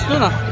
吃呢。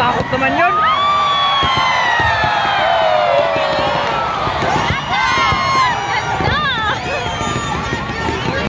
Matakot naman yun.